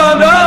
O